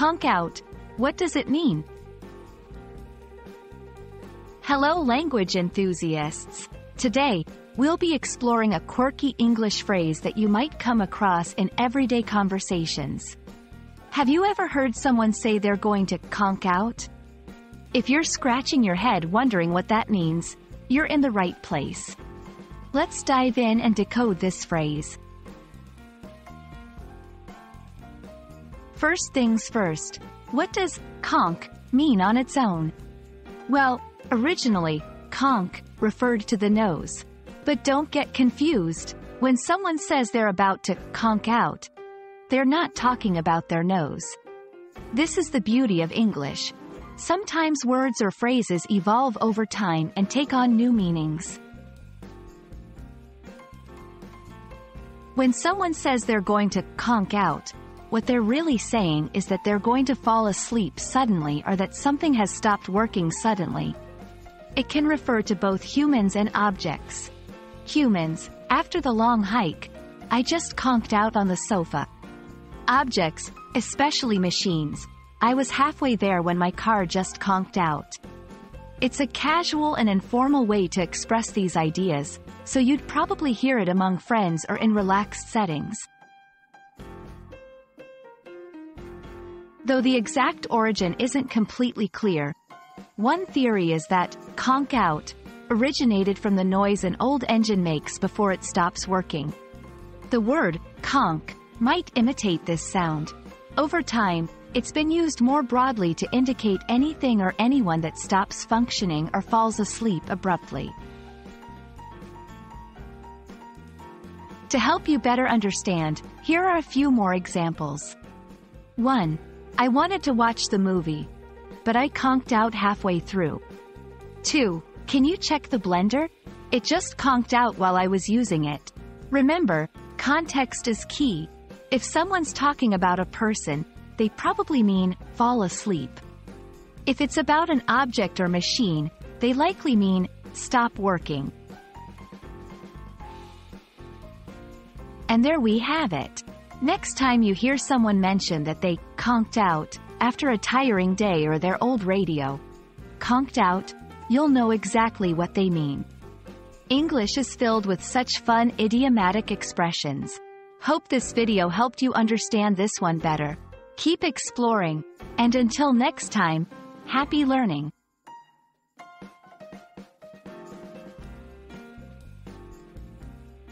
Conk out. What does it mean? Hello language enthusiasts. Today, we'll be exploring a quirky English phrase that you might come across in everyday conversations. Have you ever heard someone say they're going to conk out? If you're scratching your head wondering what that means, you're in the right place. Let's dive in and decode this phrase. First things first, what does conk mean on its own? Well, originally, conk referred to the nose. But don't get confused. When someone says they're about to conk out, they're not talking about their nose. This is the beauty of English. Sometimes words or phrases evolve over time and take on new meanings. When someone says they're going to conk out, what they're really saying is that they're going to fall asleep suddenly or that something has stopped working suddenly. It can refer to both humans and objects. Humans, after the long hike, I just conked out on the sofa. Objects, especially machines, I was halfway there when my car just conked out. It's a casual and informal way to express these ideas, so you'd probably hear it among friends or in relaxed settings. Though the exact origin isn't completely clear, one theory is that conk out originated from the noise an old engine makes before it stops working. The word conk might imitate this sound. Over time, it's been used more broadly to indicate anything or anyone that stops functioning or falls asleep abruptly. To help you better understand, here are a few more examples. 1. I wanted to watch the movie, but I conked out halfway through. 2. Can you check the blender? It just conked out while I was using it. Remember, context is key. If someone's talking about a person, they probably mean fall asleep. If it's about an object or machine, they likely mean stop working. And there we have it. Next time you hear someone mention that they conked out after a tiring day or their old radio, conked out, you'll know exactly what they mean. English is filled with such fun idiomatic expressions. Hope this video helped you understand this one better. Keep exploring, and until next time, happy learning!